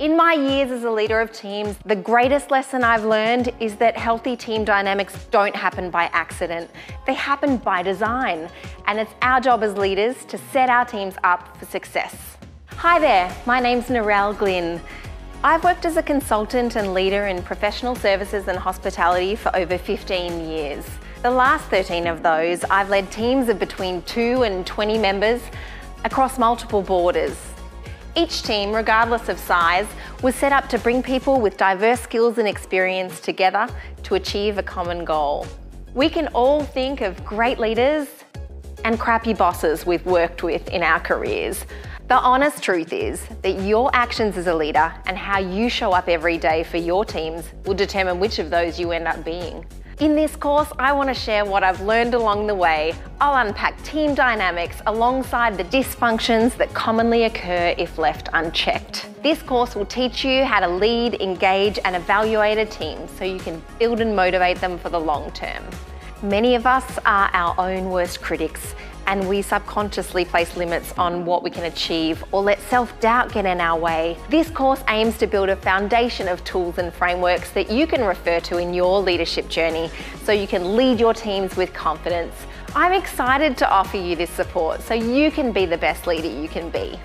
In my years as a leader of teams, the greatest lesson I've learned is that healthy team dynamics don't happen by accident. They happen by design. And it's our job as leaders to set our teams up for success. Hi there, my name's Narelle Glynn. I've worked as a consultant and leader in professional services and hospitality for over 15 years. The last 13 of those, I've led teams of between 2 and 20 members across multiple borders. Each team, regardless of size, was set up to bring people with diverse skills and experience together to achieve a common goal. We can all think of great leaders and crappy bosses we've worked with in our careers. The honest truth is that your actions as a leader and how you show up every day for your teams will determine which of those you end up being. In this course, I want to share what I've learned along the way. I'll unpack team dynamics alongside the dysfunctions that commonly occur if left unchecked. This course will teach you how to lead, engage and evaluate a team so you can build and motivate them for the long term. Many of us are our own worst critics and we subconsciously place limits on what we can achieve or let self-doubt get in our way. This course aims to build a foundation of tools and frameworks that you can refer to in your leadership journey so you can lead your teams with confidence. I'm excited to offer you this support so you can be the best leader you can be.